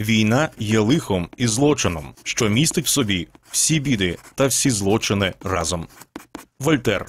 Війна є лихом і злочином, що містить в собі всі біди та всі злочини разом. Вольтер